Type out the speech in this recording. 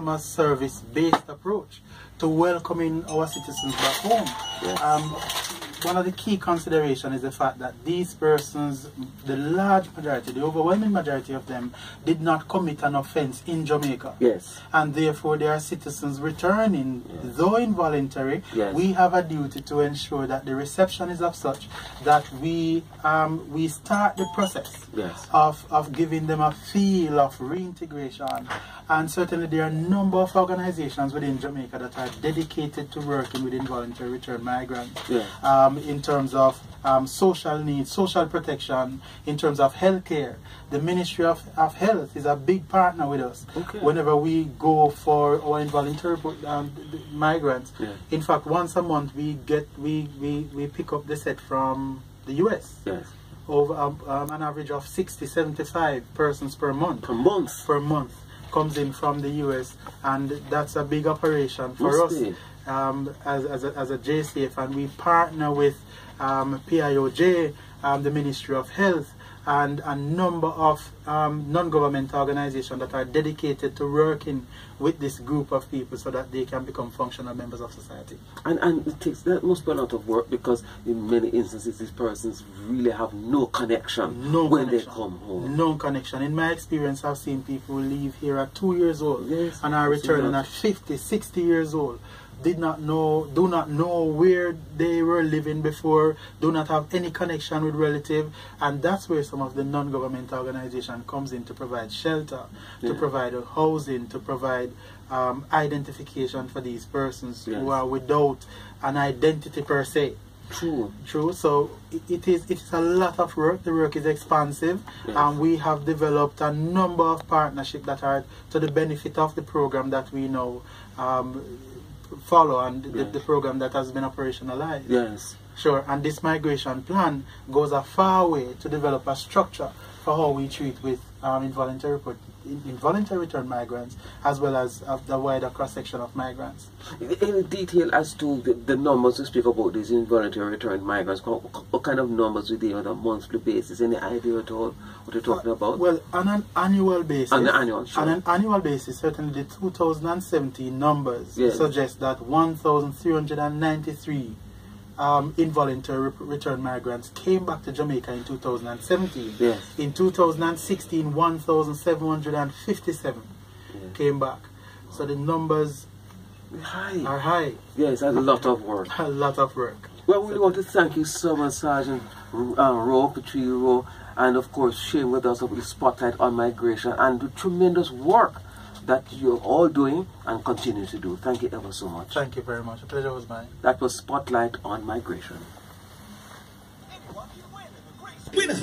customer service based approach to welcoming our citizens back home. Yes. Um, one of the key considerations is the fact that these persons, the large majority, the overwhelming majority of them, did not commit an offense in Jamaica. Yes. And therefore, they are citizens returning, Yes. though involuntary. Yes. We have a duty to ensure that the reception is of such that we um, we start the process Yes. of, of giving them a feel of reintegration. And certainly there are a number of organizations within Jamaica that are dedicated to working with involuntary return migrants Yeah. um, in terms of um, social needs, social protection, in terms of healthcare. The Ministry of, of Health is a big partner with us. Okay. Whenever we go for our involuntary um, migrants, Yeah. in fact, once a month we get we, we, we pick up the set from the US Yes. over um, um, an average of 60 75 persons per month Per month. per month comes in from the US and that's a big operation for Must us be. Um, as, as, a, as a JCF and we partner with um, PIOJ, um, the Ministry of Health and a number of um, non-government organizations that are dedicated to working with this group of people so that they can become functional members of society. And and it takes that must be a lot of work because in many instances these persons really have no connection No when connection. they come home. No connection. In my experience, I've seen people leave here at two years old Yes, and are returning at 50, 60 years old. Did not know, do not know where they were living before, do not have any connection with relative, and that's where some of the non-government organization comes in to provide shelter, to Yeah. provide housing, to provide um, identification for these persons Yes. who are without an identity per se. True. True. So it, it is it is a lot of work. The work is expansive, Yes. and we have developed a number of partnerships that are to the benefit of the program that we know. um, follow and the, Yes. the program that has been operationalized. Yes. Sure. And this migration plan goes a far way to develop a structure for how we treat with um, involuntary involuntary return migrants as well as uh, the wider cross section of migrants. Any detail as to the, the numbers you speak about these involuntary return migrants? What, what kind of numbers do they on a monthly basis? Any idea at all what you're talking about? Well, on an annual basis, On an annual, sure. on an annual basis, certainly the 2017 numbers Yes. suggest that 1,393 um, involuntary return migrants came back to Jamaica in 2017. Yes. In 2016, 1,757 Yeah. came back. So the numbers Hi. are high. Yes, a lot of work. A lot of work. Well, we want to thank you so much, Sergeant uh, Rowe, Patricia Rowe, and of course, sharing with us of the spotlight on migration and the tremendous work that you're all doing and continue to do. Thank you ever so much. Thank you very much. A pleasure was mine. That was Spotlight on Migration. Win a house.